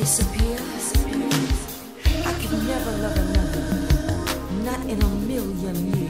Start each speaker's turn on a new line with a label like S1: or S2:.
S1: face appears. I could never love another, not in a million years.